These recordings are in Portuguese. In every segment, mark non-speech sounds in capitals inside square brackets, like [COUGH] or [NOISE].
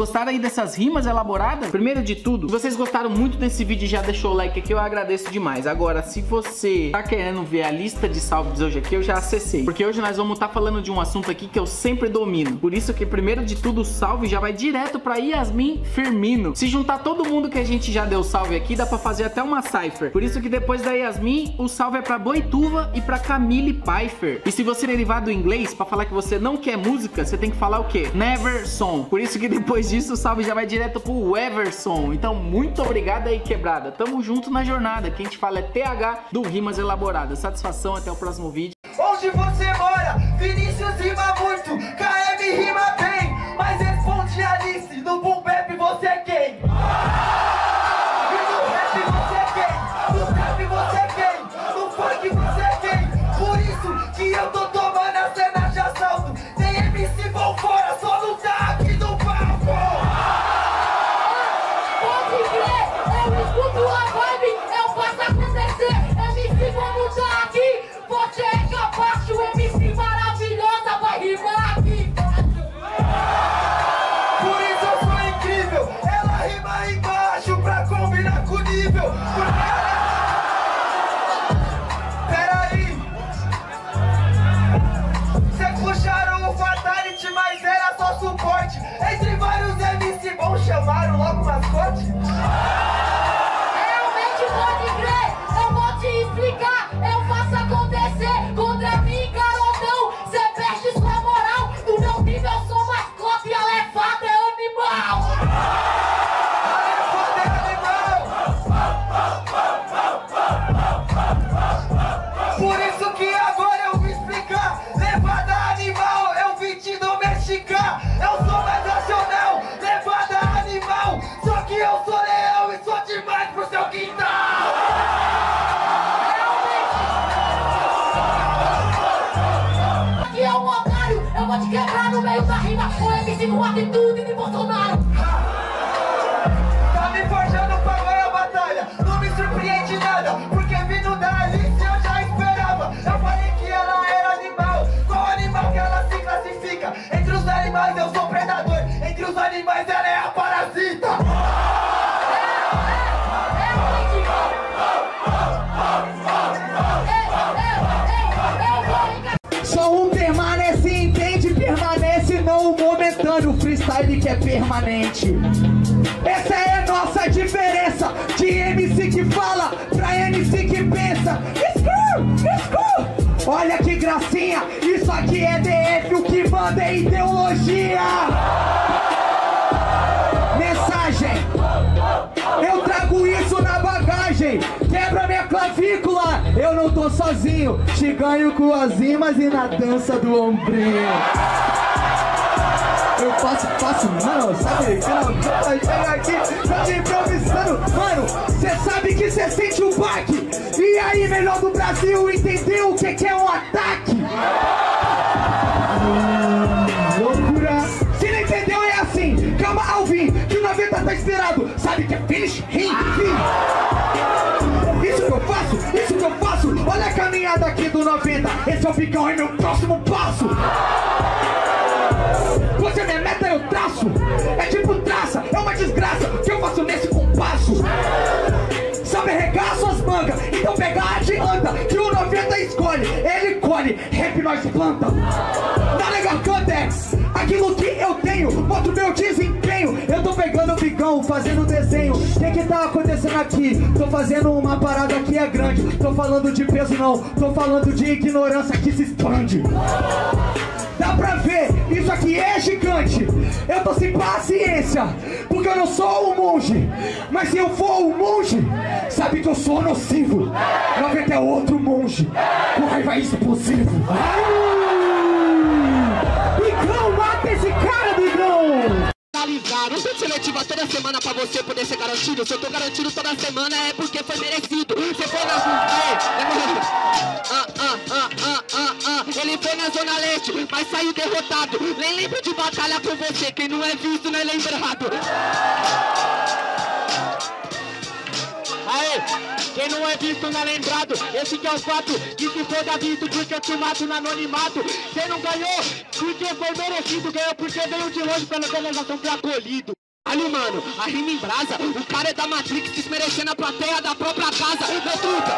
Gostaram aí dessas rimas elaboradas? Primeiro de tudo, se vocês gostaram muito desse vídeo e já deixou o like aqui, eu agradeço demais. Agora, se você tá querendo ver a lista de salves hoje aqui, eu já acessei. Porque hoje nós vamos estar tá falando de um assunto aqui que eu sempre domino. Por isso que, primeiro de tudo, o salve já vai direto pra Yasmin Firmino. Se juntar todo mundo que a gente já deu salve aqui, dá pra fazer até uma cipher. Por isso que depois da Yasmin, o salve é pra Boituva e pra Camille Pfeiffer. E se você derivar do inglês, pra falar que você não quer música, você tem que falar o quê? Never song. Por isso que depois disso o salve já vai direto pro Everson. Então, muito obrigado aí, quebrada. Tamo junto na jornada. Quem te fala é TH do Rimas Elaboradas. Satisfação, até o próximo vídeo. Onde você mora? Vinícius rima muito, eu vou te quebrar no meio da rima. O MC com atitude de Bolsonaro. Tá me forjando pra ganhar a batalha. Não me surpreende nada, porque vindo da Alice eu já esperava. Eu falei que ela era animal. Qual animal que ela se classifica? Entre os animais eu sou predador. Entre os animais ela é a parasita. Freestyle que é permanente. Essa é a nossa diferença de MC que fala pra MC que pensa. Escuro, escuro. Olha que gracinha, isso aqui é DF, o que manda é ideologia. Mensagem. Eu trago isso na bagagem. Quebra minha clavícula. Eu não tô sozinho. Te ganho com as rimas e na dança do ombrinho. Eu faço, faço, mano, sabe? Não, chega aqui, tá me improvisando. Mano, cê sabe que cê sente o baque. E aí, melhor do Brasil, entendeu o que, que é um ataque? Hum, loucura. Se não entendeu, é assim. Calma, Alvin, que o 90 tá esperado. Sabe que é finish, rim, fim. Isso que eu faço, isso que eu faço. Olha a caminhada aqui do 90. Esse é o bicão, é meu próximo passo. Traço. É tipo traça, é uma desgraça. Que eu faço nesse compasso? Sabe arregar suas mangas, então pega, adianta. Que o 90 escolhe, ele colhe. Rap nós planta. Tá legal, canta é aquilo que eu tenho. Mostra o meu desempenho. Eu tô pegando o bigão, fazendo desenho. O que que tá acontecendo aqui? Tô fazendo uma parada que é grande. Tô falando de peso, não. Tô falando de ignorância que se expande. Dá pra ver, isso aqui é gigante. Eu tô sem paciência, porque eu não sou um monge. Mas se eu for um monge, sabe que eu sou nocivo. 90 é outro monge, com raiva explosivo. Ai! Bigão, mata esse cara, Bigão! Analisar. Um tempo seletiva toda semana pra você poder ser garantido. Se eu tô garantido toda semana é porque foi merecido. Você foi na ah, ah, ah, ah, ah. Ele foi na zona leste, mas saiu derrotado. Nem lembro de batalha com você. Quem não é visto não é lembrado. Aê, quem não é visto não é lembrado. Esse que é o fato. Que se foda visto porque eu te mato no anonimato. Quem não ganhou porque foi merecido. Ganhou porque veio de longe pela organização foi acolhido. Ali, mano, a rima em brasa. O cara é da Matrix desmerecendo a plateia da própria casa. Meu truta,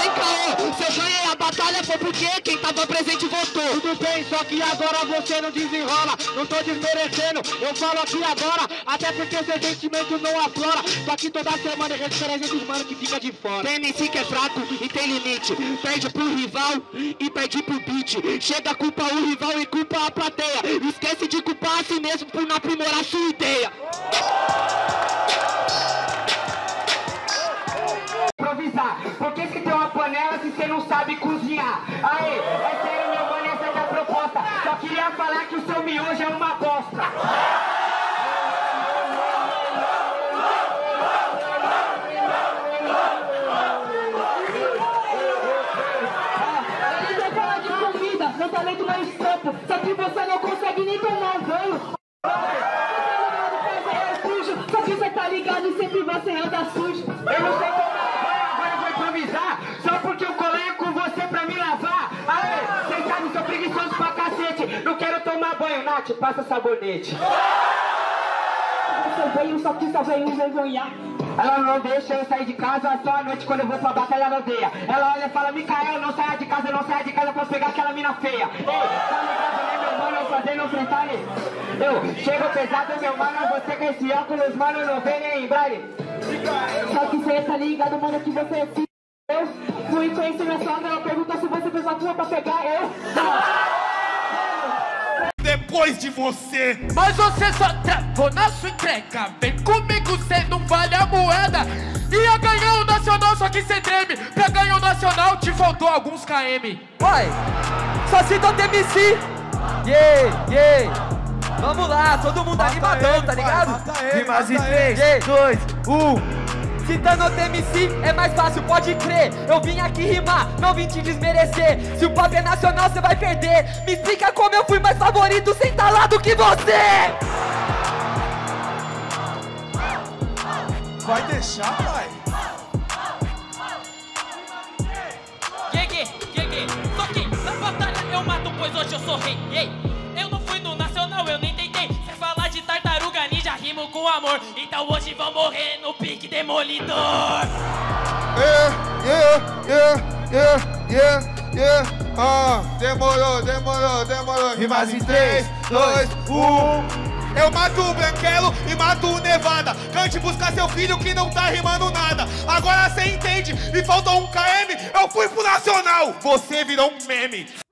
sem caô. Se eu ganhei a batalha foi porque quem tava presente votou. Tudo bem, só que agora você não desenrola. Não tô desmerecendo, eu falo aqui agora. Até porque seu sentimento não aflora. Só que toda semana é referência dos mano que fica de fora. Tem MC que é fraco e tem limite. Perde pro rival e perde pro beat. Chega a culpa o rival e culpa a plateia. Esquece de culpar a si mesmo por não aprimorar sua ideia. Falar que o seu miojo é uma bosta. Ele vai falar de comida, não falei do meu estampo. Só que você não consegue nem tomar um banho. Sujo, só que você tá ligado e sempre você anda sujo. Eu não sei tomar tomar banho, Nath, passa sabonete. Seu banho só que só veio envergonhar. Ela não deixa eu sair de casa só à noite quando eu vou pra batalha ela odeia. Ela olha e fala, Micael, não saia de casa, não saia de casa pra pegar aquela mina feia. Ei, tá ligado, né, meu mano, eu freestyle? Eu chego pesado, meu mano, você com esse óculos, mano, não vê nem em braille. Só que você tá ligado, mano, que você é filho. Eu fui conhecer minha sogra, ela pergunta se você fez a tua pra pegar eu. Depois de você. Mas você só travou na sua entrega. Vem comigo, cê não vale a moeda. Ia ganhar o Nacional, só que cê treme. Pra ganhar o Nacional, te faltou alguns KM. Vai! Só cita o TMC! Yeah, yeah! Vamos lá, todo mundo Mata animadão, ele, tá ligado? mata ele, Rimas em mata 3, ele. 2, 1. Citando o TMC é mais fácil, pode crer. Eu vim aqui rimar, não vim te desmerecer. Se o papo é nacional, você vai perder. Me explica como eu fui mais favorito sem tá lá do que você! Vai deixar, pai? Gege, gege, só que na batalha eu mato, pois hoje eu sou rei. Ei, eu não fui no nacional, eu nem com amor. Então hoje vão morrer no pique demolidor. Yeah, yeah, yeah, yeah, yeah, yeah. Ah, demorou, demorou, demorou. Rimas em 3, 2, 1. Eu mato o Branquelo e mato o Nevada. Cante buscar seu filho que não tá rimando nada. Agora cê entende, me faltou um KM, eu fui pro Nacional. Você virou um meme.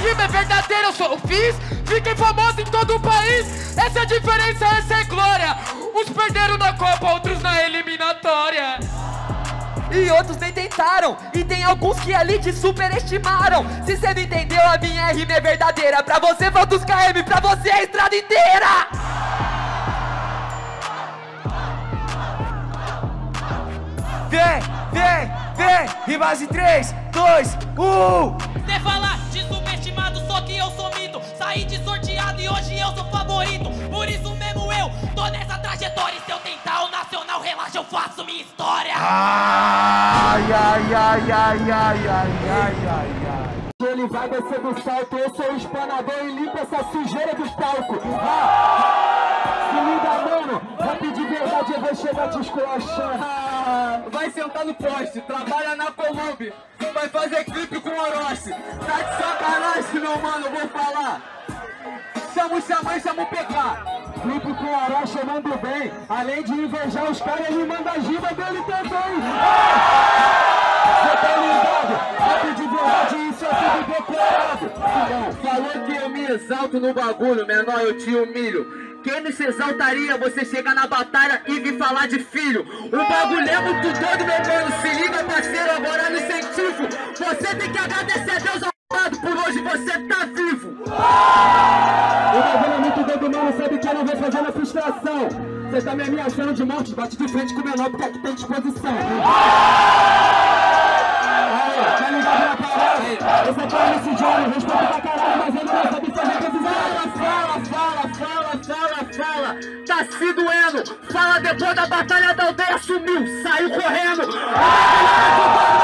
Rima é verdadeira, eu sou fiz. Fiquei famoso em todo o país. Essa é a diferença, essa é glória. Uns perderam na Copa, outros na eliminatória. E outros nem tentaram. E tem alguns que ali te superestimaram. Se você não entendeu, a minha rima é verdadeira. Pra você falta os KM, pra você é a estrada inteira. Vem, vem, vem. Rimas em 3, 2, 1. Cê falar favorito. Por isso mesmo eu tô nessa trajetória. E se eu tentar o nacional, relaxa, eu faço minha história. Ai, ai, ai, ai, ai, ai, ai, ai, ai. Ele vai descer do salto, eu sou o espanador e limpa essa sujeira dos palcos. Ah, se liga, mano, rap de verdade eu vou chegar te esculachando. Ah, vai sentar no poste, trabalha na Columbi, vai fazer clipe com Orochi. Tá de sacanagem, meu mano, vou falar. Chama o Xamã e chama o. Clipe com Orochi eu mando bem. Além de invejar os caras, ele manda a giba dele também. Cê tá ligado? Rap de verdade, isso é tudo decorado. Falou que eu me exalto no bagulho, menor, eu te humilho. Quem não se exaltaria você chegar na batalha e vir falar de filho? O bagulho é muito doido, meu mano. Se liga, parceiro, agora no incentivo. Você tem que agradecer a Deus fazer na frustração. Você tá me ameaçando de morte, bate de frente com o menor porque aqui tem disposição. Aí, tá ligado na parada? Esse aqui é MC Johnny, respeito pra caralho, mas ele não sabe fazer revisão. Fala, fala, fala, fala, fala, fala. tá se doendo. Fala depois da batalha da aldeia, sumiu, saiu correndo. Se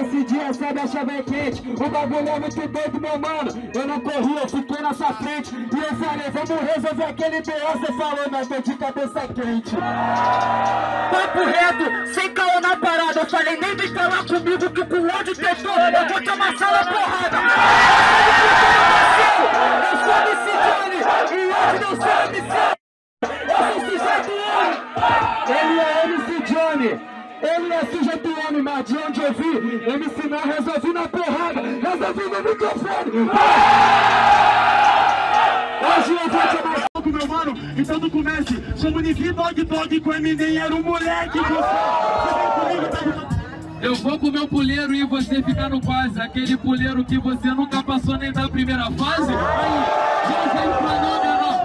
nesse dia, sabe, a chave é quente. O bagulho é muito doido, meu mano. Eu não corri, eu fiquei na sua frente. E eu falei, vamos resolver aquele B.O. Você falou, mas tô de cabeça quente. Papo reto, sem caô na parada. Eu falei, nem vem falar comigo que com ódio tentou. Eu vou amassar na porrada. Eminem, era um moleque. Você, Eu vou com meu puleiro e você ficar no quase. Aquele puleiro que você nunca passou nem da primeira fase. Aí, já.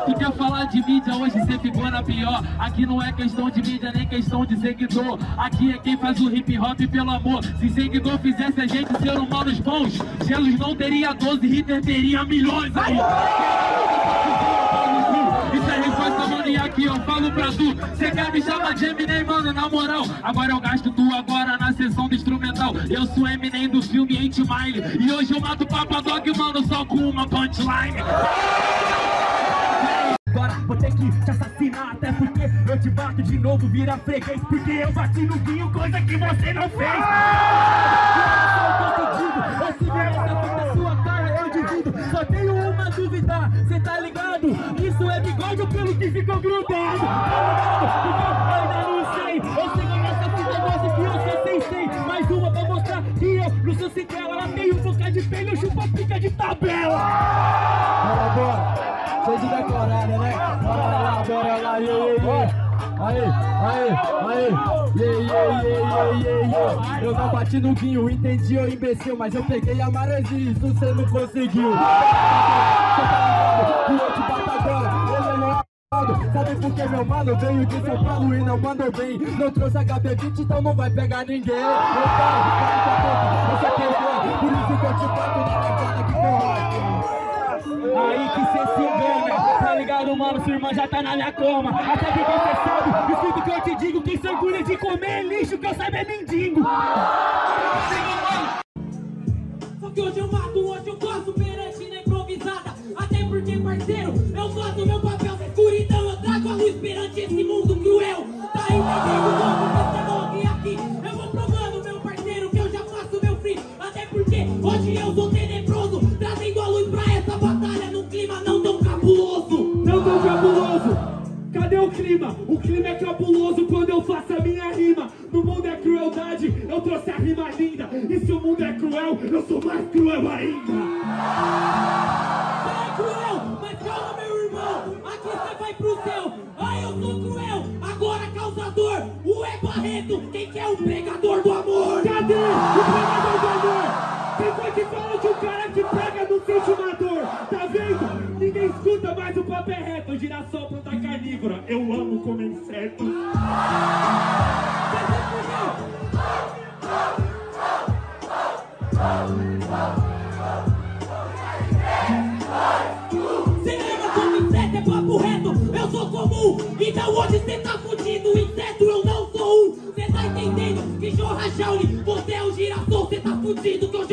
Tu quer falar de mídia, hoje você ficou na pior. Aqui não é questão de mídia, nem questão de seguidor. Aqui é quem faz o hip hop pelo amor. Se seguidor fizesse a gente ser humanos bons, Gelos não teria 12, Ritter teria milhões. Aí, aqui eu falo pra tu. Cê quer me chamar de Eminem, mano, na moral. Agora eu gasto tu agora na sessão do instrumental. Eu sou Eminem do filme Eight Mile. E hoje eu mato o Papa Dog, mano, só com uma punchline. Agora vou ter que te assassinar Até porque eu te bato de novo, vira freguês. Porque eu bati no guinho, coisa que você não fez. Eu se vier essa puta sua cara, eu divido Só tenho uma dúvida, cê tá ligado? Pelo que ficou grudado? Eu ainda não sei Eu sei que nessa fita mostra que eu sou sensei Mais uma pra mostrar que eu não sou sequela Ela tem um boca de pele, eu chupo a pica de tabela Bora, bora Cheio de decorada, né? Bora lá, bora lá, iê, iê, iê. Aí, aí, aí, iê, iê, iê, iê. Eu não bati no guinho, entendi, ô imbecil, mas eu peguei a maresia, isso cê não conseguiu. Cê ligado? Que eu te bato agora, ele é amado. Sabe por que meu mano veio de São Paulo e não mandou bem? Não trouxe HB20, então não vai pegar ninguém. Eu quero, quero, você perdeu, por isso que eu te bato na levada que corrói. Aí que cê se engana, tá ligado, mano? Sua irmã já tá na minha coma. Até que você sabe, escuta que eu te digo: quem orgulha de comer é lixo, que eu saiba é mendigo. Só que hoje eu mato, hoje eu gosto linda. E se o mundo é cruel, eu sou mais cruel ainda. Você é cruel, mas calma, meu irmão. Aqui você vai pro céu. Ah, eu sou cruel, agora causador. O é Barreto, quem que é o pregador do amor? Cadê o pregador do amor? Quem foi que fala de um cara que prega no sente uma dor? Tá vendo? Ninguém escuta, mas o papo é reto. Girassol, planta carnívora. Eu amo comer insetos. Papo reto? Eu sou comum, então hoje cê tá fudido. Inseto eu não sou um. Cê tá entendendo que jorra Shaolin? Você é um girassol, cê tá fudido. Que eu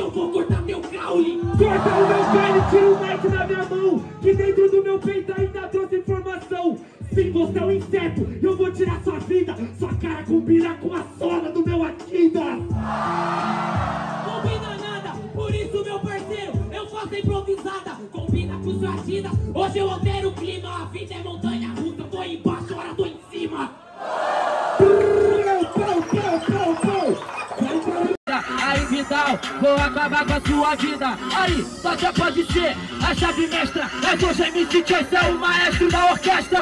vou acabar com a sua vida. Aí, só já pode ser a chave mestra. É hoje MC Chase é o maestro da orquestra.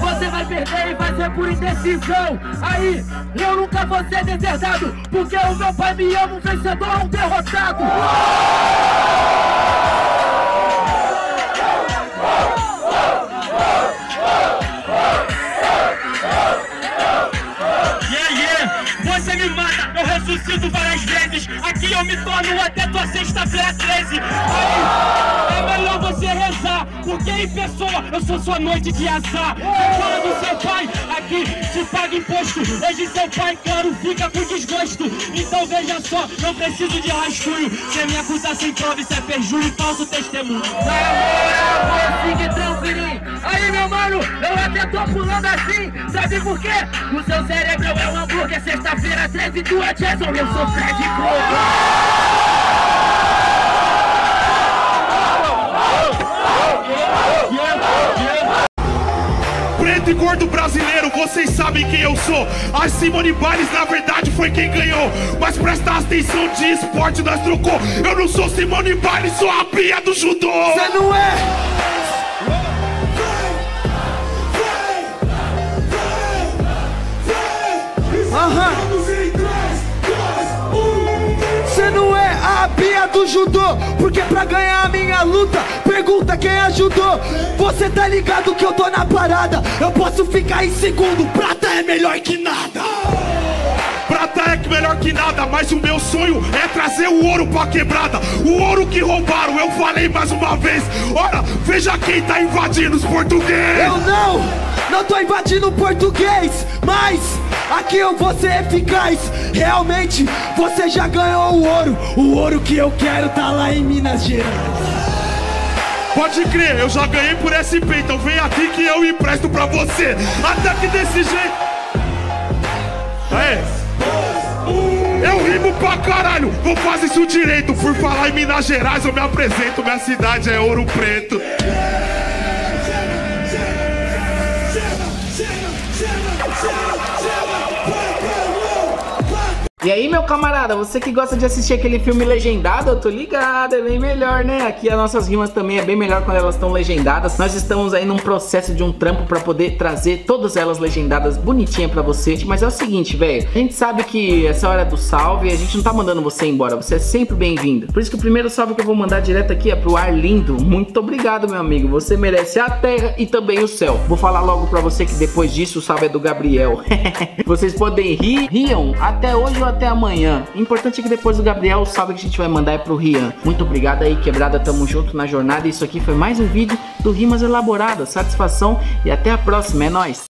Você vai perder e vai ser por indecisão. Aí, eu nunca vou ser deserdado. Porque o meu pai me ama, um vencedor, um derrotado. vencido várias vezes. Aqui eu me torno até tua sexta-feira 13. Aí porque em pessoa eu sou sua noite de azar. Você fala do seu pai, aqui se paga imposto. Hoje seu pai, claro, fica com desgosto. Então veja só, não preciso de rascunho. Se me acusar sem prova, isso é perjúrio e falso testemunho. Fique tranquilinho. Aí, meu mano, eu até tô pulando assim. Sabe por quê? O seu cérebro é um hambúrguer. Sexta-feira, 13, tua Jason. Eu sou Fred Krueger. E gordo brasileiro, vocês sabem quem eu sou. A Simone Biles, na verdade, foi quem ganhou. Mas presta atenção de esporte, nós trocou. Eu não sou Simone Biles, sou a Bia do judô. Você não é! Aham. Você a Bia do judô, porque pra ganhar a minha luta, pergunta quem ajudou. Você tá ligado que eu tô na parada, eu posso ficar em segundo, prata é melhor que nada. Prata é melhor que nada, mas o meu sonho é trazer o ouro pra quebrada. O ouro que roubaram, eu falei mais uma vez. Ora, veja quem tá invadindo os portugueses. Eu não, não tô invadindo português, mas aqui eu vou ser eficaz. Realmente, você já ganhou o ouro. O ouro que eu quero tá lá em Minas Gerais. Pode crer, eu já ganhei por SP, então vem aqui que eu empresto pra você. Até que desse jeito. É. Eu rimo pra caralho, vou fazer isso direito. Por falar em Minas Gerais, eu me apresento. Minha cidade é Ouro Preto. E aí, meu camarada, você que gosta de assistir aquele filme legendado, eu tô ligado, é bem melhor, né? Aqui as nossas rimas também é bem melhor quando elas estão legendadas. Nós estamos aí num processo de um trampo pra poder trazer todas elas legendadas bonitinha pra você. Mas é o seguinte, velho, a gente sabe que essa hora é do salve, a gente não tá mandando você embora, você é sempre bem-vindo. Por isso que o primeiro salve que eu vou mandar direto aqui é pro Arlindo. Muito obrigado, meu amigo, você merece a terra e também o céu. Vou falar logo pra você que depois disso o salve é do Gabriel. [LAUGHS] Vocês podem rir, riam até hoje ou até amanhã. O importante é que depois do Gabriel, o salve que a gente vai mandar é pro Rian. Muito obrigado aí, quebrada. Tamo junto na jornada. Isso aqui foi mais um vídeo do Rimas Elaboradas. Satisfação e até a próxima. É nóis.